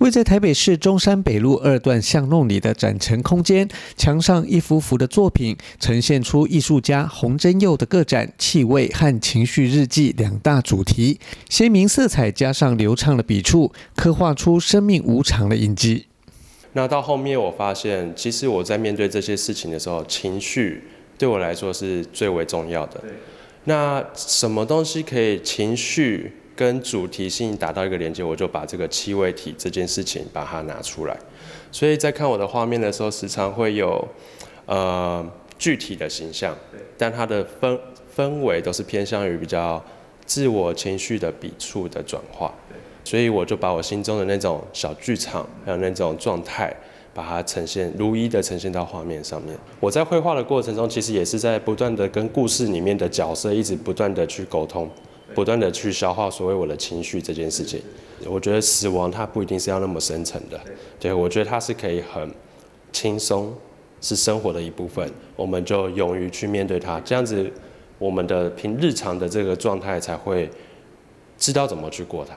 位在台北市中山北路二段巷弄里的展陈空间，墙上一幅幅的作品，呈现出艺术家洪真佑的个展气味和情绪日记两大主题。鲜明色彩加上流畅的笔触，刻画出生命无常的印记。那到后面，我发现，其实我在面对这些事情的时候，情绪对我来说是最为重要的。那什么东西可以情绪？跟主题性达到一个连接，我就把这个气味体这件事情把它拿出来。所以在看我的画面的时候，时常会有呃具体的形象，但它的氛氛围都是偏向于比较自我情绪的笔触的转化。所以我就把我心中的那种小剧场，还有那种状态，把它呈现如一的呈现到画面上面。我在绘画的过程中，其实也是在不断的跟故事里面的角色一直不断的去沟通。不断的去消化所谓我的情绪这件事情，我觉得死亡它不一定是要那么深沉的，对我觉得它是可以很轻松，是生活的一部分，我们就勇于去面对它，这样子我们的平日常的这个状态才会知道怎么去过它。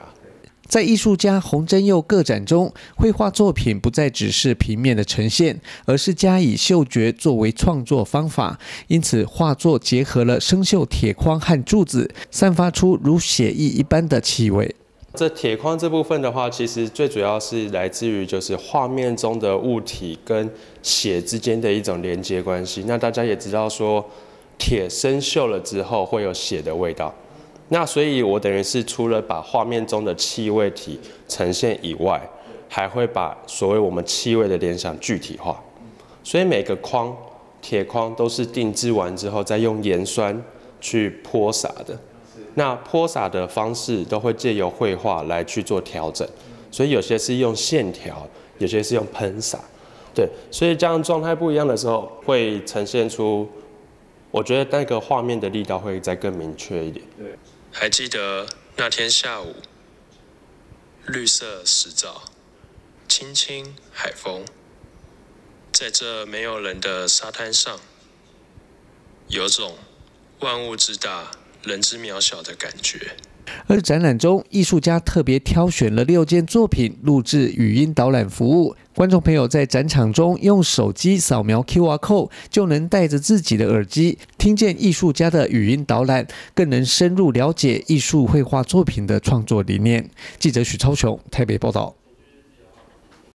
在艺术家洪真佑个展中，绘画作品不再只是平面的呈现，而是加以嗅觉作为创作方法。因此，画作结合了生锈铁框和柱子，散发出如血液一般的气味。这铁框这部分的话，其实最主要是来自于就是画面中的物体跟血之间的一种连接关系。那大家也知道说，铁生锈了之后会有血的味道。那所以，我等于是除了把画面中的气味体呈现以外，还会把所谓我们气味的联想具体化。所以每个框、铁框都是定制完之后，再用盐酸去泼洒的。那泼洒的方式都会借由绘画来去做调整。所以有些是用线条，有些是用喷洒。对，所以这样状态不一样的时候，会呈现出，我觉得那个画面的力道会再更明确一点。对。还记得那天下午，绿色石藻，青青海风，在这没有人的沙滩上，有种万物之大，人之渺小的感觉。而展览中，艺术家特别挑选了六件作品，录制语音导览服务。观众朋友在展场中用手机扫描 QR code，就能带着自己的耳机，听见艺术家的语音导览，更能深入了解艺术绘画作品的创作理念。记者许超雄台北报道。